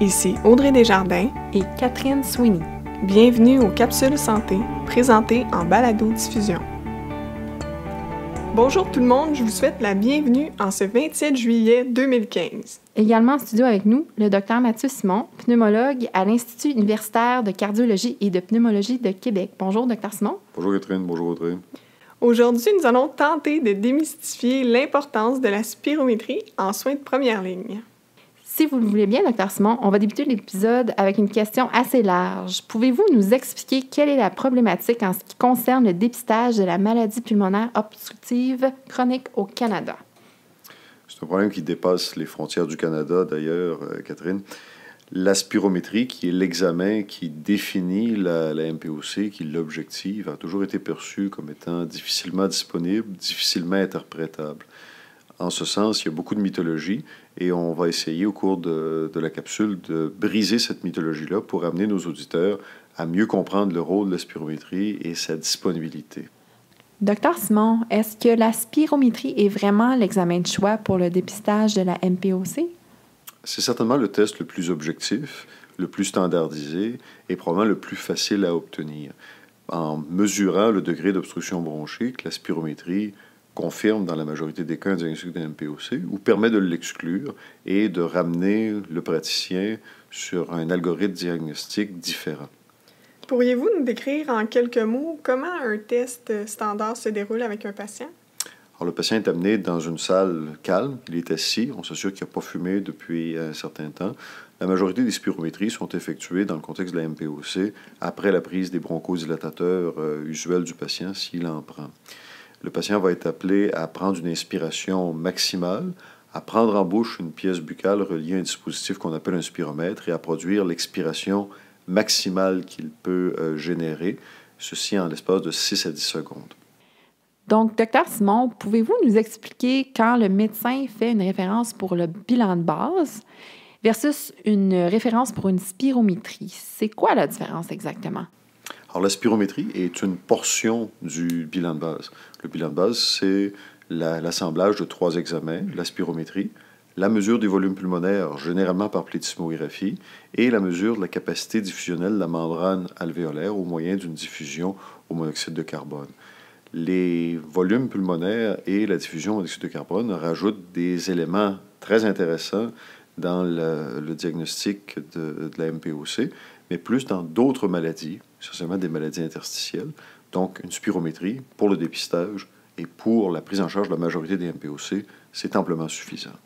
Ici Audrey Desjardins et Catherine Sweeney. Bienvenue aux Capsules Santé, présentées en balado-diffusion. Bonjour tout le monde, je vous souhaite la bienvenue en ce 27 juillet 2015. Également en studio avec nous, le docteur Mathieu Simon, pneumologue à l'Institut universitaire de cardiologie et de pneumologie de Québec. Bonjour, docteur Simon. Bonjour Catherine, bonjour Audrey. Aujourd'hui, nous allons tenter de démystifier l'importance de la spirométrie en soins de première ligne. Si vous le voulez bien, docteur Simon, on va débuter l'épisode avec une question assez large. Pouvez-vous nous expliquer quelle est la problématique en ce qui concerne le dépistage de la maladie pulmonaire obstructive chronique au Canada? C'est un problème qui dépasse les frontières du Canada, d'ailleurs, euh, Catherine. La spirométrie, qui est l'examen qui définit la, la MPOC, qui l'objective, a toujours été perçue comme étant difficilement disponible, difficilement interprétable. En ce sens, il y a beaucoup de mythologie et on va essayer au cours de, la capsule de briser cette mythologie-là pour amener nos auditeurs à mieux comprendre le rôle de la spirométrie et sa disponibilité. Docteur Simon, est-ce que la spirométrie est vraiment l'examen de choix pour le dépistage de la MPOC? C'est certainement le test le plus objectif, le plus standardisé et probablement le plus facile à obtenir. En mesurant le degré d'obstruction bronchique, la spirométrie confirme dans la majorité des cas un diagnostic de MPOC ou permet de l'exclure et de ramener le praticien sur un algorithme diagnostique différent. Pourriez-vous nous décrire en quelques mots comment un test standard se déroule avec un patient? Alors, le patient est amené dans une salle calme, il est assis, on s'assure qu'il n'a pas fumé depuis un certain temps. La majorité des spirométries sont effectuées dans le contexte de la MPOC après la prise des bronchodilatateurs euh, usuels du patient s'il en prend le patient va être appelé à prendre une inspiration maximale, à prendre en bouche une pièce buccale reliée à un dispositif qu'on appelle un spiromètre et à produire l'expiration maximale qu'il peut euh, générer, ceci en l'espace de 6 à 10 secondes. Donc, docteur Simon, pouvez-vous nous expliquer quand le médecin fait une référence pour le bilan de base versus une référence pour une spirométrie? C'est quoi la différence exactement? Alors, la spirométrie est une portion du bilan de base. Le bilan de base, c'est l'assemblage de trois examens, la spirométrie, la mesure des volumes pulmonaires, généralement par plétismographie, et la mesure de la capacité diffusionnelle de la membrane alvéolaire au moyen d'une diffusion au monoxyde de carbone. Les volumes pulmonaires et la diffusion au monoxyde de carbone rajoutent des éléments très intéressants dans le, diagnostic de, de, la MPOC, mais plus dans d'autres maladies, essentiellement des maladies interstitielles. Donc, une spirométrie pour le dépistage et pour la prise en charge de la majorité des MPOC, c'est amplement suffisant.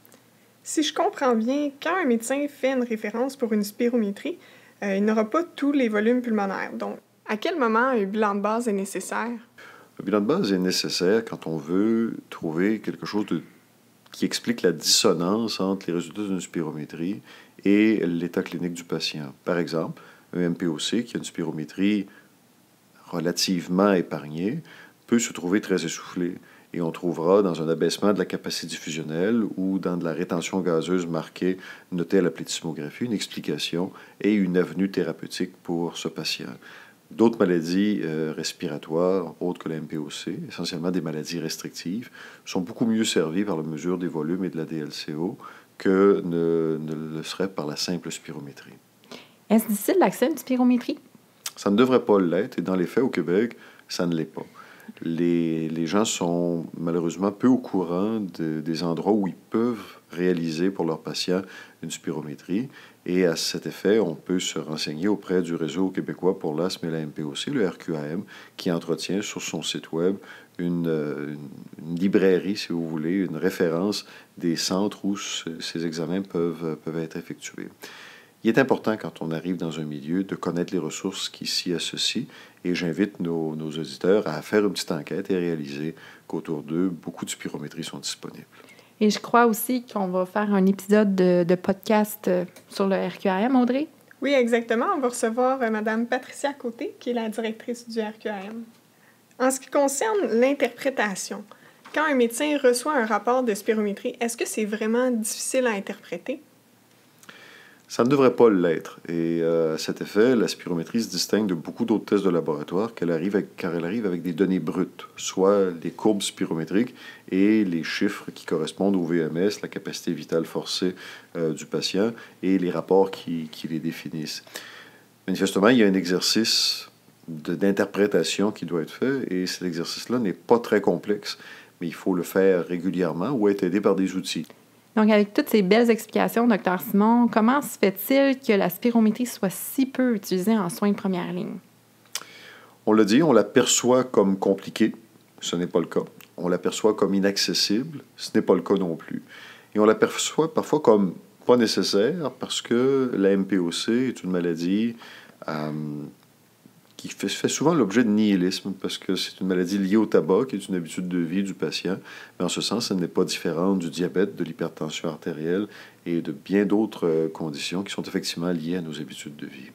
Si je comprends bien, quand un médecin fait une référence pour une spirométrie, euh, il n'aura pas tous les volumes pulmonaires. Donc, à quel moment un bilan de base est nécessaire? Le bilan de base est nécessaire quand on veut trouver quelque chose qui explique la dissonance entre les résultats d'une spirométrie et l'état clinique du patient. Par exemple, un MPOC, qui a une spirométrie relativement épargnée, peut se trouver très essoufflé. Et on trouvera dans un abaissement de la capacité diffusionnelle ou dans de la rétention gazeuse marquée, notée à la plétismographie, une explication et une avenue thérapeutique pour ce patient. D'autres maladies euh, respiratoires, autres que la MPOC, essentiellement des maladies restrictives, sont beaucoup mieux servies par la mesure des volumes et de la DLCO que ne, ne le serait par la simple spirométrie. Est-ce difficile l'accès à une spirométrie? Ça ne devrait pas l'être, et dans les faits, au Québec, ça ne l'est pas. Les, les, gens sont malheureusement peu au courant des endroits où ils peuvent réaliser pour leurs patients une spirométrie. Et à cet effet, on peut se renseigner auprès du réseau québécois pour l'asthme et la MPOC, le RQAM, qui entretient sur son site web une, une, librairie, si vous voulez, une référence des centres où ces examens peuvent, peuvent être effectués. Il est important, quand on arrive dans un milieu, de connaître les ressources qui s'y associent. Et j'invite nos, nos, auditeurs à faire une petite enquête et réaliser qu'autour d'eux, beaucoup de spirométries sont disponibles. Et je crois aussi qu'on va faire un épisode de, de, podcast euh, sur le RQAM, Audrey. Oui, exactement. On va recevoir euh, Mme Patricia Côté, qui est la directrice du RQAM. En ce qui concerne l'interprétation, quand un médecin reçoit un rapport de spirométrie, est-ce que c'est vraiment difficile à interpréter? Ça ne devrait pas l'être. Et euh, à cet effet, la spirométrie se distingue de beaucoup d'autres tests de laboratoire car elle arrive avec des données brutes, soit les courbes spirométriques et les chiffres qui correspondent au VMS, la capacité vitale forcée euh, du patient, et les rapports qui, les définissent. Manifestement, il y a un exercice d'interprétation qui doit être fait, et cet exercice-là n'est pas très complexe, mais il faut le faire régulièrement ou être aidé par des outils. Donc, avec toutes ces belles explications, docteur Simon, comment se fait-il que la spirométrie soit si peu utilisée en soins de première ligne? On l'a dit, on l'aperçoit comme compliqué. Ce n'est pas le cas. On l'aperçoit comme inaccessible. Ce n'est pas le cas non plus. Et on l'aperçoit parfois comme pas nécessaire parce que la MPOC est une maladie euh, qui fait, fait souvent l'objet de nihilisme parce que c'est une maladie liée au tabac, qui est une habitude de vie du patient. Mais en ce sens, elle n'est pas différente du diabète, de l'hypertension artérielle et de bien d'autres euh, conditions qui sont effectivement liées à nos habitudes de vie.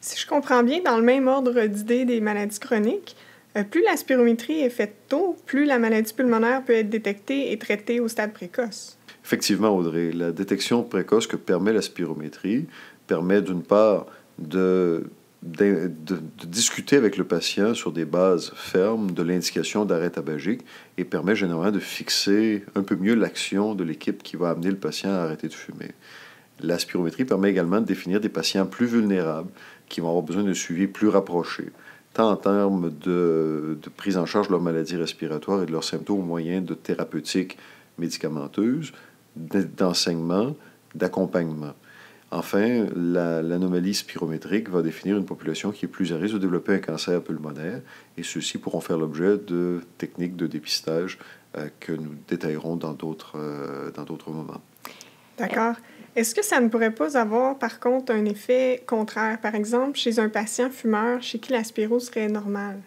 Si je comprends bien, dans le même ordre d'idée des maladies chroniques, euh, plus la spirométrie est faite tôt, plus la maladie pulmonaire peut être détectée et traitée au stade précoce. Effectivement, Audrey, la détection précoce que permet la spirométrie permet d'une part de de, discuter avec le patient sur des bases fermes de l'indication d'arrêt tabagique et permet généralement de fixer un peu mieux l'action de l'équipe qui va amener le patient à arrêter de fumer. La spirométrie permet également de définir des patients plus vulnérables qui vont avoir besoin d'un suivi plus rapproché, tant en termes de, de prise en charge de leur maladie respiratoire et de leurs symptômes au moyen de thérapeutiques médicamenteuses, d'enseignement, d'accompagnement. Enfin, l'anomalie spirométrique va définir une population qui est plus à risque de développer un cancer pulmonaire et ceux-ci pourront faire l'objet de techniques de dépistage euh, que nous détaillerons dans d'autres euh, moments. D'accord. Est-ce que ça ne pourrait pas avoir, par contre, un effet contraire, par exemple, chez un patient fumeur chez qui la spiro serait normale?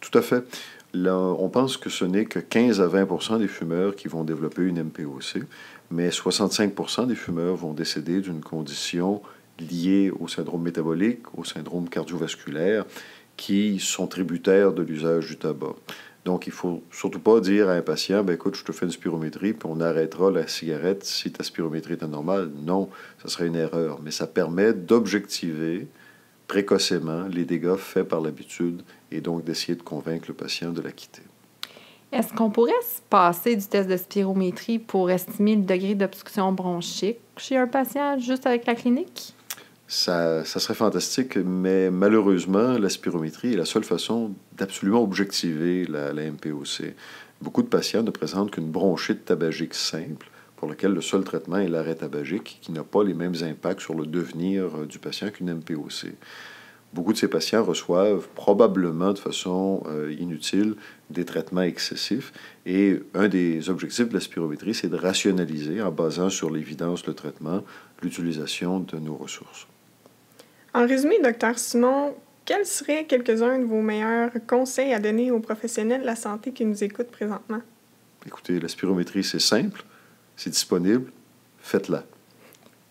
Tout à fait. Là, on pense que ce n'est que 15 à 20 des fumeurs qui vont développer une MPOC mais 65% des fumeurs vont décéder d'une condition liée au syndrome métabolique, au syndrome cardiovasculaire, qui sont tributaires de l'usage du tabac. Donc, il faut surtout pas dire à un patient, ben, écoute, je te fais une spirométrie, puis on arrêtera la cigarette si ta spirométrie est anormale. Non, ce serait une erreur. Mais ça permet d'objectiver précocement les dégâts faits par l'habitude et donc d'essayer de convaincre le patient de la quitter. Est-ce qu'on pourrait se passer du test de spirométrie pour estimer le degré d'obstruction bronchique chez un patient juste avec la clinique? Ça, ça, serait fantastique, mais malheureusement, la spirométrie est la seule façon d'absolument objectiver la, la, MPOC. Beaucoup de patients ne présentent qu'une bronchite tabagique simple, pour laquelle le seul traitement est l'arrêt tabagique, qui n'a pas les mêmes impacts sur le devenir euh, du patient qu'une MPOC. Beaucoup de ces patients reçoivent probablement de façon euh, inutile des traitements excessifs. Et un des objectifs de la spirométrie, c'est de rationaliser, en basant sur l'évidence, le traitement, l'utilisation de nos ressources. En résumé, docteur Simon, quels seraient quelques-uns de vos meilleurs conseils à donner aux professionnels de la santé qui nous écoutent présentement? Écoutez, la spirométrie, c'est simple, c'est disponible, faites-la.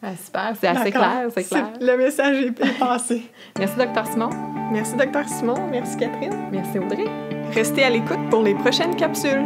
Ah, super, c'est assez clair, c'est clair. Le message est passé. Merci, Dr. Simon. Merci, Dr. Simon. Merci, Catherine. Merci, Audrey. Restez à l'écoute pour les prochaines capsules.